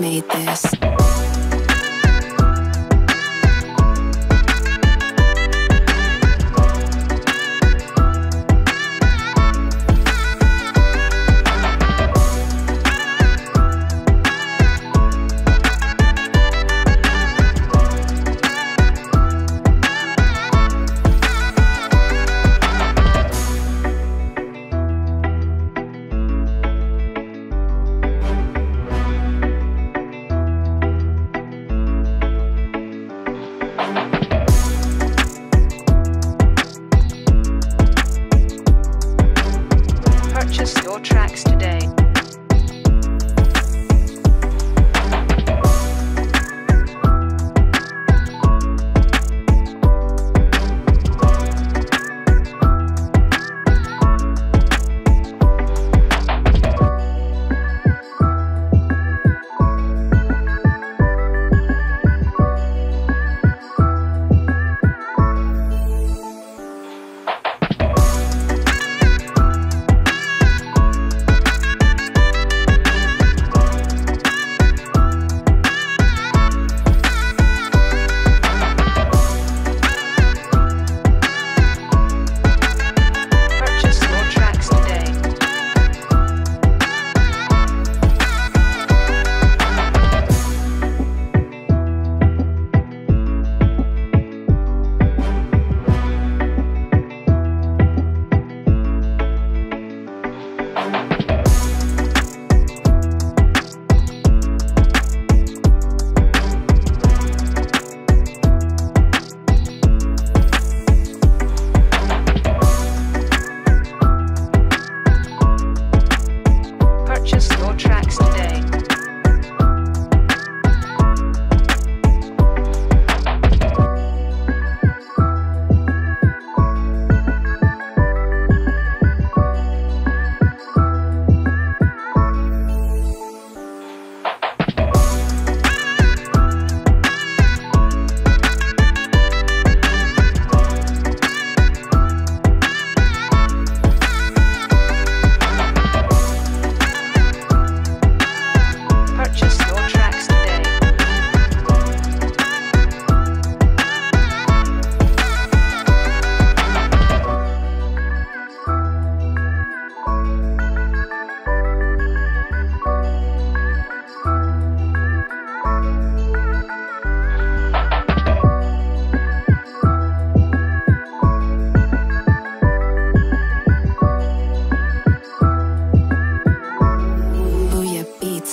made this.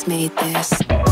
made this.